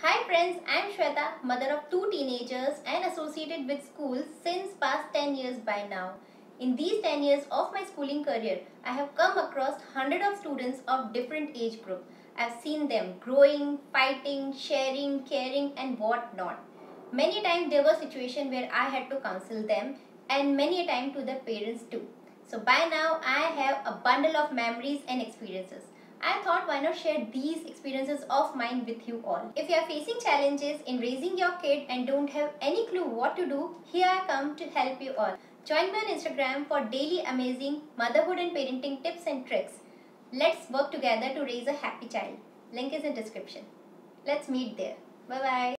Hi friends, I am Shweta, mother of two teenagers and associated with schools since past 10 years by now. In these 10 years of my schooling career, I have come across hundreds of students of different age group. I've seen them growing, fighting, sharing, caring and what not. Many times there were situations where I had to counsel them and many a time to their parents too. So by now I have a bundle of memories and experiences. I thought why not share these experiences of mine with you all. If you are facing challenges in raising your kid and don't have any clue what to do, here I come to help you all. Join me on Instagram for daily amazing motherhood and parenting tips and tricks. Let's work together to raise a happy child. Link is in description. Let's meet there. Bye bye.